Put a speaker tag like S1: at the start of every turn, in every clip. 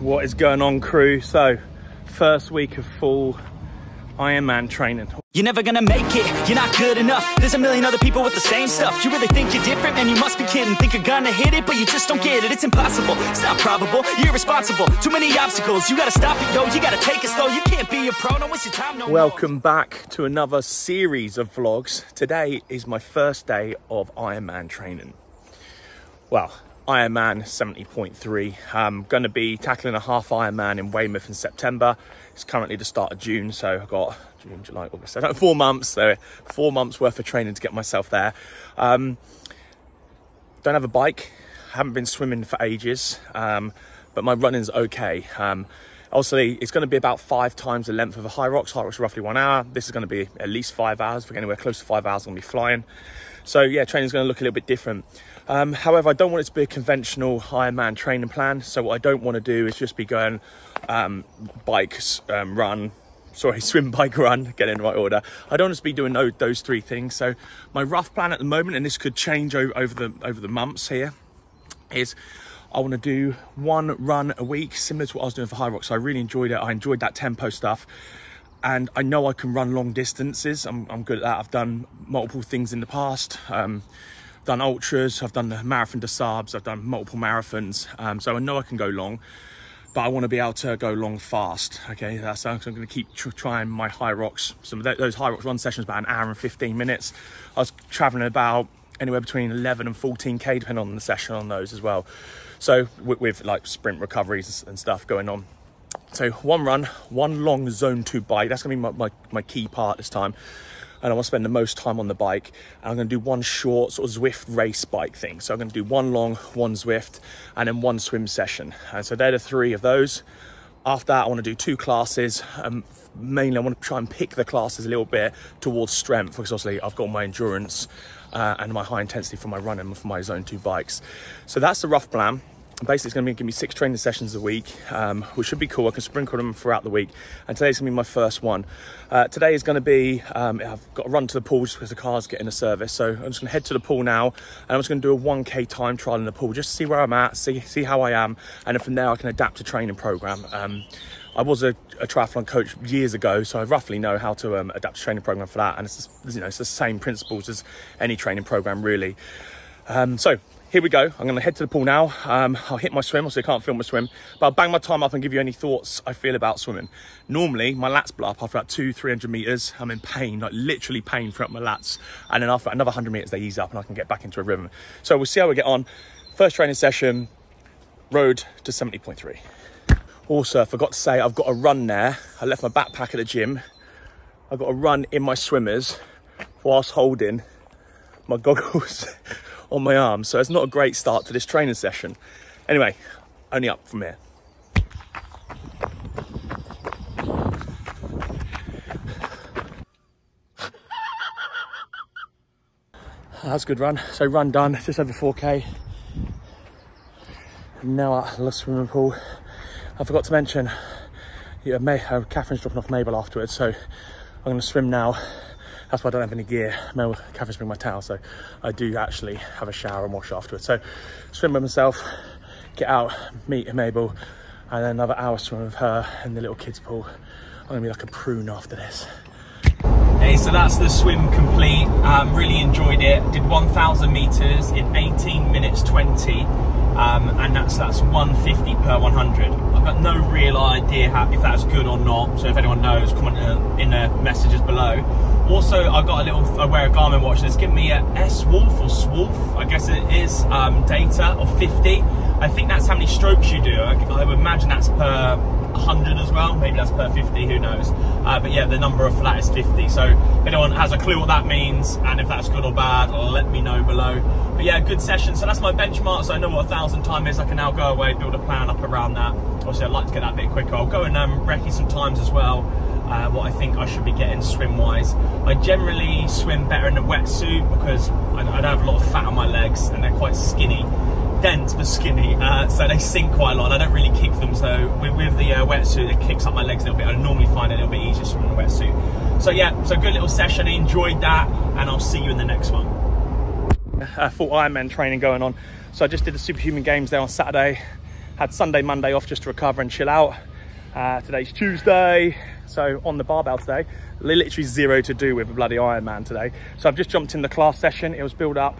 S1: What is going on crew? So first week of full Ironman training.
S2: You're never gonna make it, you're not good enough. There's a million other people with the same stuff. You really think you're different? Man, you must be kidding. Think you're gonna hit it, but you just don't get it. It's impossible, it's not probable, you're irresponsible. Too many obstacles, you gotta stop it, yo. You gotta take it slow, you can't be a pro. Don't waste your time, no.
S1: Welcome back to another series of vlogs. Today is my first day of Ironman training. Well, Ironman 70.3. I'm going to be tackling a half Ironman in Weymouth in September. It's currently the start of June, so I've got June, July, August, so four months. So four months worth of training to get myself there. Um, don't have a bike. Haven't been swimming for ages, um, but my running's okay. Um, obviously, it's going to be about five times the length of a Hyrox. High rocks roughly one hour. This is going to be at least five hours. If we're anywhere close to five hours, I'm going to be flying. So yeah, training's going to look a little bit different. Um, however, I don't want it to be a conventional Ironman training plan. So what I don't want to do is just be going um, bikes, um, run, sorry, swim, bike, run, get in the right order. I don't want to be doing those, those three things. So my rough plan at the moment, and this could change over, over the over the months here, is I want to do one run a week, similar to what I was doing for Hyrox. I really enjoyed it. I enjoyed that tempo stuff. And I know I can run long distances. I'm, I'm good at that. I've done multiple things in the past. Um, done ultras, I've done the marathon des Sables, I've done multiple marathons. Um, so I know I can go long, but I want to be able to go long fast. Okay, that's so I'm going to keep tr trying my Hyrox. Some of th those Hyrox run sessions about an hour and 15 minutes. I was traveling about anywhere between 11 and 14k depending on the session on those as well. So with, with like sprint recoveries and stuff going on. So one run, one long zone two bike. That's gonna be my, my, my key part this time. And I want to spend the most time on the bike. And I'm going to do one short sort of Zwift race bike thing. So I'm going to do one long, one Zwift, and then one swim session. And so they're the three of those. After that, I want to do two classes. Um, mainly, I want to try and pick the classes a little bit towards strength because obviously I've got my endurance uh, and my high intensity for my running for my zone two bikes. So that's the rough plan basically it's going to be give me six training sessions a week um, which should be cool i can sprinkle them throughout the week and today's going to be my first one uh, today is going to be um, i've got to run to the pool just because the car's getting a service so i'm just going to head to the pool now and i'm just going to do a 1k time trial in the pool just to see where i'm at see see how i am and then from there i can adapt a training program um, I was a, a, triathlon coach years ago, so I roughly know how to um, adapt a training program for that. And it's just, you know it's the same principles as any training program really. Um, so here we go. I'm going to head to the pool now. Um, I'll hit my swim, so I can't film my swim, but I'll bang my time up and give you any thoughts I feel about swimming. Normally, my lats blow up after about two, 300 meters. I'm in pain, like literally pain throughout my lats. And then after another 100 meters, they ease up and I can get back into a rhythm. So we'll see how we get on. First training session, road to 70.3. Also, I forgot to say, I've got a run there. I left my backpack at the gym. I've got a run in my swimmers whilst holding my goggles on my arm. So it's not a great start to this training session. Anyway, only up from here. That's a good run. So run done, just over 4K. Now at the swimming pool. I forgot to mention, yeah, May, uh, Catherine's dropping off Mabel afterwards, so I'm gonna swim now that's why I don't have any gear. Mel, Catherine's bring my towel, so I do actually have a shower and wash afterwards. So swim by myself, get out, meet Mabel, and then another hour swim with her in the little kids pool. I'm gonna be like a prune after this. Hey, so that's the swim complete. Um, really enjoyed it. Did 1,000 meters in 18 minutes 20, um, and that's that's 150 per 100. I've got no real idea how, if that's good or not. So if anyone knows, comment in the messages below. Also, I got a little, I wear a Garmin watch that's giving me a S-Wolf or SWOLF, I guess it is, um, data of 50. I think that's how many strokes you do. I, I would imagine that's per 100 as well. Maybe that's per 50, who knows. Uh, but yeah, the number of flat is 50. So if anyone has a clue what that means and if that's good or bad, let me know below. But yeah, good session. So that's my benchmark. So I know what a thousand time is. I can now go away, build a plan up around that. Obviously, I'd like to get that a bit quicker. I'll go and um, recce some times as well uh, what I think I should be getting swim wise. I generally swim better in a wetsuit because I, I, don't have a lot of fat on my legs and they're quite skinny. Dense but skinny, uh, so they sink quite a lot. I don't really kick them, so with, with the uh, wetsuit, it kicks up my legs a little bit. I normally find it a little bit easier swimming in a wetsuit. So yeah, so good little session. I enjoyed that, and I'll see you in the next one. Uh, full Ironman training going on. So I just did the Superhuman Games there on Saturday. had Sunday, Monday off just to recover and chill out. Uh, today's Tuesday, so on the barbell today, literally zero to do with a bloody Ironman today. So I've just jumped in the class session. It was built up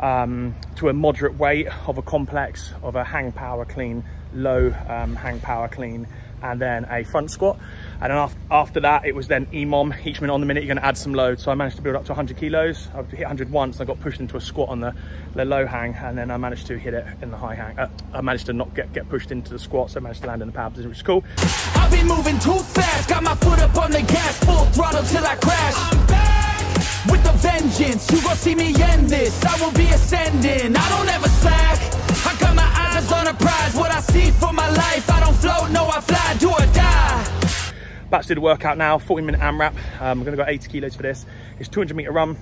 S1: um, to a moderate weight of a complex of a hang power clean, low um, hang power clean, and then a front squat. And then after, that, it was then EMOM, each minute on the minute, you're gonna add some load. So I managed to build up to 100 kilos. I hit 100 once, I got pushed into a squat on the, the low hang, and then I managed to hit it in the high hang. Uh, I managed to not get, get pushed into the squat, so I managed to land in the power position, which is cool. I've been moving too fast, got my foot up on the gas, full throttle till I crash. Back with the vengeance, you gon' see me end this. I will be ascending, I don't ever slack. I got my eyes on a prize, what I see for my life. I don't float, no, I fly, do or die. About to the workout now, 40 minute AMRAP. Um, I'm gonna go 80 kilos for this. It's 200 meter run.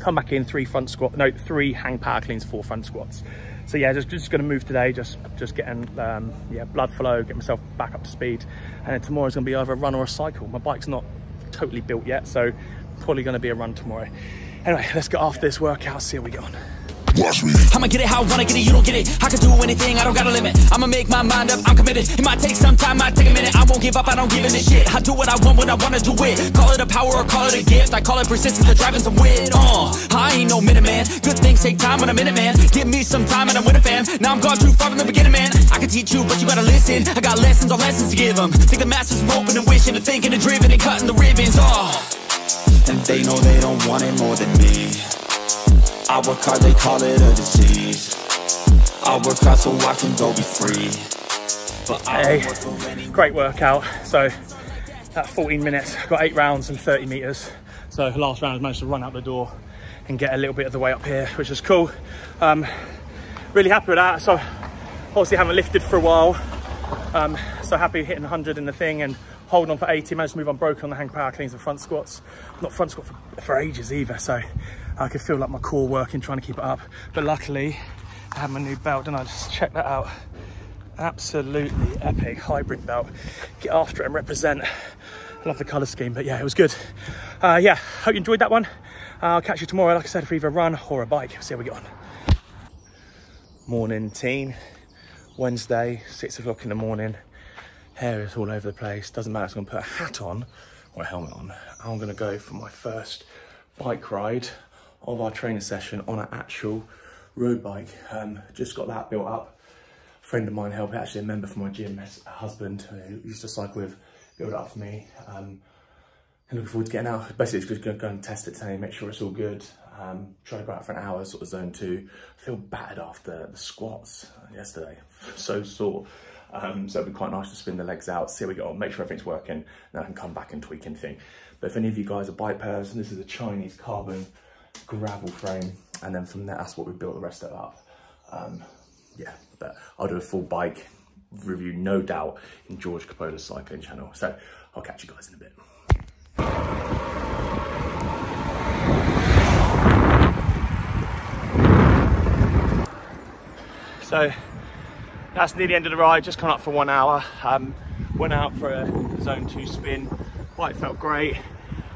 S1: Come back in three front squat, no, three hang power cleans, four front squats. So yeah, just, just gonna move today, just just getting um, yeah blood flow, get myself back up to speed. And then tomorrow's gonna be either a run or a cycle. My bike's not totally built yet, so probably gonna be a run tomorrow. Anyway, let's get off this workout, see how we get on. Watch me. I'ma get it how I wanna get it, you don't get it. I can do anything, I don't got a limit. I'ma make my mind up, I'm committed. It might take some time, might take a minute. I won't give up, I don't give a shit. I do what I want when I wanna do it. Call it a power or call it a gift. I call it persistence or driving some wit. Uh, I ain't no minute man. Good things take time when I'm in it, man. Give me some time and I'm with a fam. Now I'm gone too far from the beginning, man. I can teach you, but you gotta listen. I got lessons on lessons to give them. Think the masters are open and wishing and thinking and driven and cutting the ribbons. Oh. And they know they don't want it more than me I work hard, they call it a disease I work hard so I can go be free but Hey, great workout. So at 14 minutes, got eight rounds and 30 meters. So last round I managed to run out the door and get a little bit of the way up here, which is cool. Um, really happy with that. So obviously haven't lifted for a while. Um, so happy hitting 100 in the thing and holding on for 80, managed to move on broken on the hang power cleans and front squats. Not front squat for, for ages either, so I could feel like my core working, trying to keep it up. But luckily, I have my new belt and I just check that out. Absolutely epic hybrid belt. Get after it and represent. I love the colour scheme, but yeah, it was good. Uh, yeah, hope you enjoyed that one. Uh, I'll catch you tomorrow, like I said, for either a run or a bike. See how we get on. Morning, teen. Wednesday, six o'clock in the morning hair is all over the place. Doesn't matter, I'm gonna put a hat on or a helmet on. I'm gonna go for my first bike ride of our training session on an actual road bike. Um, just got that built up. A friend of mine helped, actually a member from my gym, husband who used to cycle with, built it up for me. Um, and looking forward to getting out. Basically, just gonna go and test it today, make sure it's all good. Um, try to go out for an hour, sort of zone two. I feel battered after the squats yesterday, so sore. Um, so it'd be quite nice to spin the legs out, see how we go on, make sure everything's working, then I can come back and tweak anything. But if any of you guys are bike pairs, this is a Chinese carbon gravel frame, and then from there, that's what we built the rest of it up. Um, yeah, but I'll do a full bike review, no doubt, in George Capola's cycling channel. So I'll catch you guys in a bit. So that's near the end of the ride, just come up for one hour. Um, went out for a zone two spin, bike felt great.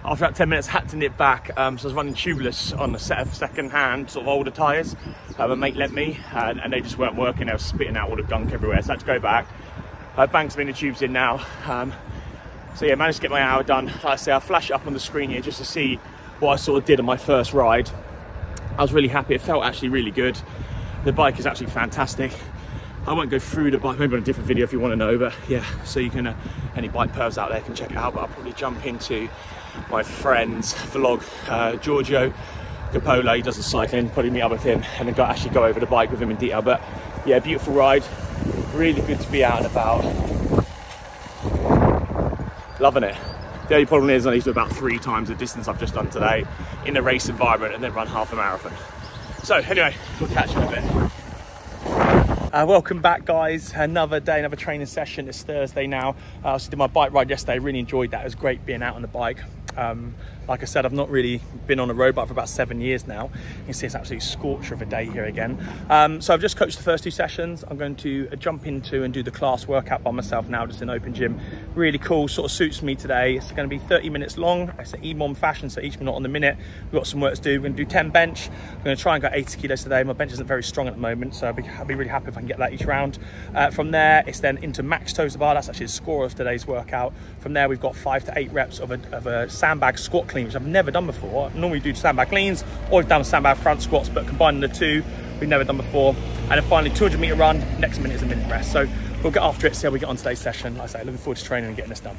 S1: After about 10 minutes, had to nip back, um, so I was running tubeless on a set of second-hand, sort of older tyres. Uh, my mate lent me, and, and, they just weren't working. They were spitting out all the gunk everywhere, so I had to go back. I have banked some inner tubes in now. Um, so yeah, managed to get my hour done. Like I say, I'll flash it up on the screen here just to see what I sort of did on my first ride. I was really happy. It felt actually really good. The bike is actually fantastic. I won't go through the bike, maybe on a different video if you want to know, but yeah, so you can, uh, any bike pervs out there can check it out, but I'll probably jump into my friend's vlog, uh, Giorgio Capola, he does the cycling, probably meet up with him and then go, actually go over the bike with him in detail, but yeah, beautiful ride, really good to be out and about, loving it. The only problem is I need to do about three times the distance I've just done today in a race environment and then run half a marathon. So anyway, we'll catch you in a bit. Uh, welcome back guys, another day, another training session. It's Thursday now. I also did my bike ride yesterday, really enjoyed that. It was great being out on the bike. Um, Like I said, I've not really been on a road bike for about seven years now. You can see it's absolutely scorcher of a day here again. Um, so I've just coached the first two sessions. I'm going to jump into and do the class workout by myself now, just in open gym. Really cool, sort of suits me today. It's going to be 30 minutes long. It's an EMOM fashion, so each minute on the minute. We've got some work to do. We're going to do 10 bench. I'm going to try and get 80 kilos today. My bench isn't very strong at the moment, so I'll be, I'll be really happy if I can get that each round. Uh, from there, it's then into max toes to bar. That's actually the score of today's workout. From there, we've got five to eight reps of a, of a sandbag squat clean, which I've never done before. I normally do sandbag cleans, or I've done sandbag front squats, but combining the two, we've never done before. And then finally, 200 meter run. Next minute is a minute rest. So we'll get after it, see how we get on today's session. Like I say, looking forward to training and getting this done.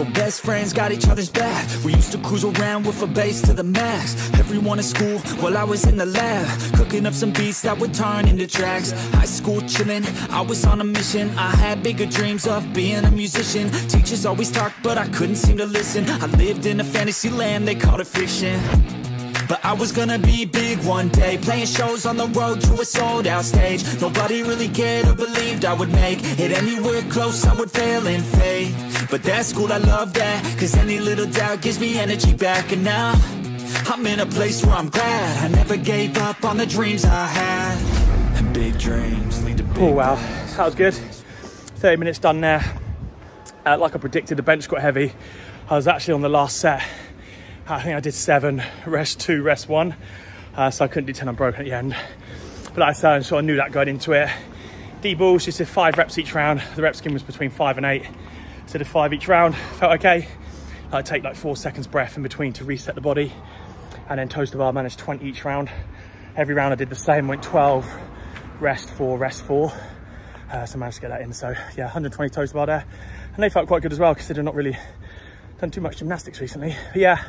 S2: So best friends got each other's back. We used to cruise around with a bass to the max. Everyone in school while I was in the lab. Cooking up some beats that would turn into tracks. High school chilling, I was on a mission. I had bigger dreams of being a musician. Teachers always talked but I couldn't seem to listen. I lived in a fantasy land, they called it fiction but I was gonna be big one day. Playing shows on the road to a sold out stage. Nobody really cared or believed I would make it anywhere close. I would fail and fade But that's cool, I love that. Cause any little doubt gives me energy back. And now I'm in a place where I'm glad. I never gave up on the dreams I had. And big dreams lead to big
S1: Oh wow, that was good. 30 minutes done there. Uh, like I predicted, the bench got heavy. I was actually on the last set. I think I did seven, rest two, rest one. Uh, so I couldn't do 10 unbroken at the end. But like I said, I knew that going into it. D balls, just did five reps each round. The rep scheme was between five and eight. So did five each round, felt okay. I take like four seconds breath in between to reset the body. And then toes to bar, managed 20 each round. Every round I did the same, went 12, rest four, rest four. Uh, so I managed to get that in. So yeah, 120 toes to bar there. And they felt quite good as well, considering not really done too much gymnastics recently. But yeah,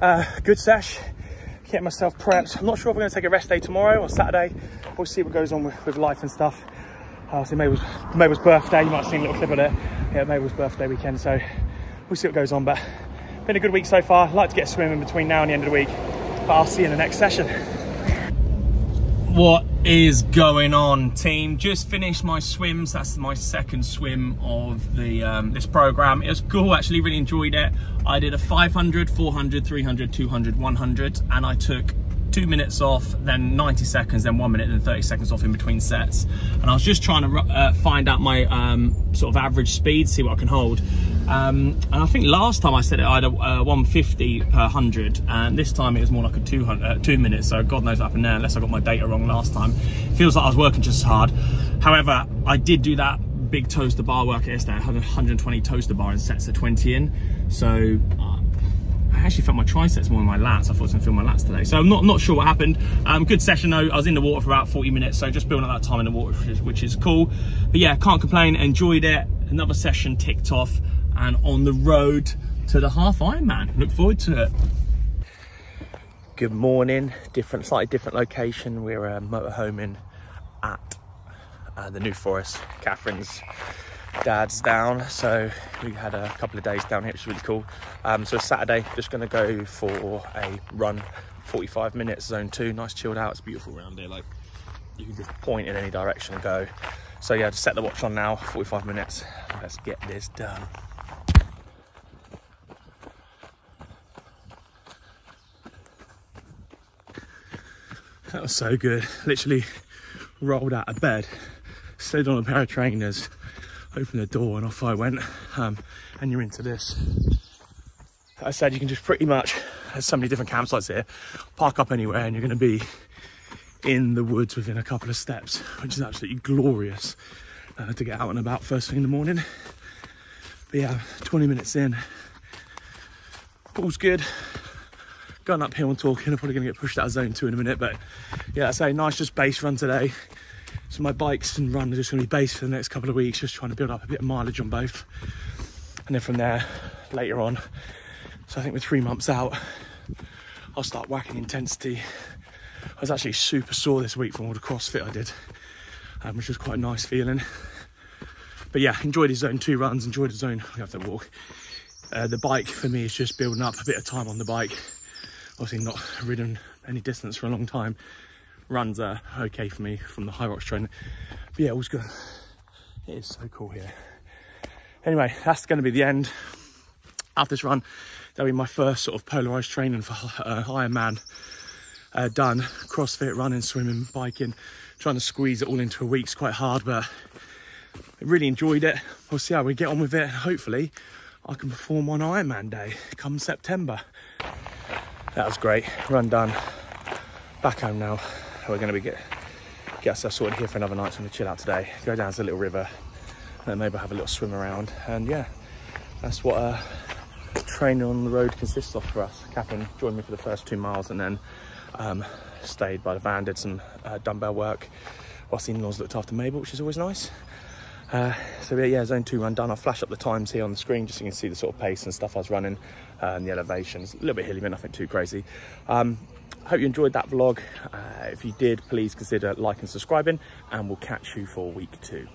S1: uh, good sesh. Get myself prepped. I'm not sure if we're going to take a rest day tomorrow or Saturday. We'll see what goes on with, with life and stuff. Uh, so Mabel's, Mabel's birthday. You might have seen a little clip of it. Yeah, Mabel's birthday weekend. So we'll see what goes on. But been a good week so far. I'd like to get swimming between now and the end of the week. But I'll see you in the next session. What is going on, team? Just finished my swims. That's my second swim of the um, this program. It was cool. Actually, really enjoyed it. I did a 500, 400, 300, 200, 100, and I took two minutes off, then 90 seconds, then one minute, then 30 seconds off in between sets. And I was just trying to uh, find out my um, sort of average speed, see what I can hold. Um, and I think last time I said it, I had a uh, 150 per 100, and this time it was more like a 200, uh, two minutes. So God knows what happened there, unless I got my data wrong last time. Feels like I was working just as hard. However, I did do that big toes to bar work yesterday. I had 120 toes to bar in sets of 20 in. So uh, I actually felt my triceps more than my lats. I thought I was gonna feel my lats today. So I'm not, not sure what happened. Um, good session though. I was in the water for about 40 minutes. So just building up that time in the water, which is, which is cool. But yeah, can't complain. Enjoyed it. Another session ticked off and on the road to the half Ironman. Look forward to it. Good morning. Different, slightly different location. We're uh, motorhoming at uh, the New Forest. Catherine's dad's down, so we had a couple of days down here, which is really cool. Um, so Saturday, just to go for a run, 45 minutes, zone two, nice chilled out. It's beautiful around here. Like you can just point in any direction and go. So yeah, just set the watch on now, 45 minutes. Let's get this done. That was so good. Literally rolled out of bed, slid on a pair of trainers, opened the door and off I went. Um, and you're into this. Like I said, you can just pretty much, there's so many different campsites here, park up anywhere and you're gonna be in the woods within a couple of steps, which is absolutely glorious uh, to get out and about first thing in the morning. But yeah, 20 minutes in, all's good. Going up uphill and talking, I'm probably gonna get pushed out of zone two in a minute, but yeah, I say nice just base run today. So my bikes and run are just gonna be base for the next couple of weeks, just trying to build up a bit of mileage on both. And then from there, later on, so I think we're three months out, I'll start whacking intensity. I was actually super sore this week from all the CrossFit I did, um, which was quite a nice feeling. But yeah, enjoyed his zone two runs, enjoyed his zone, I have to walk. Uh, the bike for me is just building up a bit of time on the bike. Obviously not ridden any distance for a long time. Runs are okay for me from the Hyrox train. But yeah, it was good. It is so cool here. Anyway, that's going to be the end. of this run, that'll be my first sort of polarized training for uh, Ironman uh, done. CrossFit, running, swimming, biking, trying to squeeze it all into a week's quite hard, but I really enjoyed it. We'll see how we get on with it. Hopefully, I can perform on Ironman Day come September. That was great. Run done. Back home now. We're going to be get get ourselves sorted here for another night. So I'm going to chill out today. Go down to the little river, and maybe have a little swim around. And yeah, that's what uh, training on the road consists of for us. Catherine joined me for the first two miles, and then um, stayed by the van, did some uh, dumbbell work whilst the in-laws looked after Mabel, which is always nice. Uh, so yeah, zone two run done. I'll flash up the times here on the screen just so you can see the sort of pace and stuff I was running uh, and the elevations. A little bit hilly, but nothing too crazy. Um, hope you enjoyed that vlog. Uh, if you did, please consider liking and subscribing and we'll catch you for week two.